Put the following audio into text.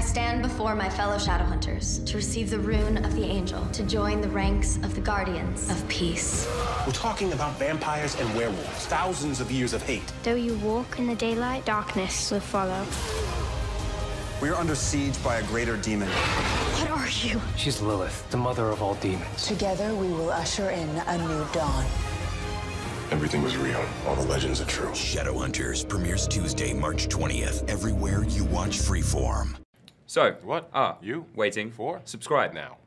I stand before my fellow Shadowhunters to receive the rune of the angel, to join the ranks of the Guardians of Peace. We're talking about vampires and werewolves, thousands of years of hate. Though you walk in the daylight, darkness will follow. We are under siege by a greater demon. What are you? She's Lilith, the mother of all demons. Together, we will usher in a new dawn. Everything was real. All the legends are true. Shadowhunters premieres Tuesday, March 20th, everywhere you watch Freeform. So, What? Ah, You? waiting For? Subscribe Now.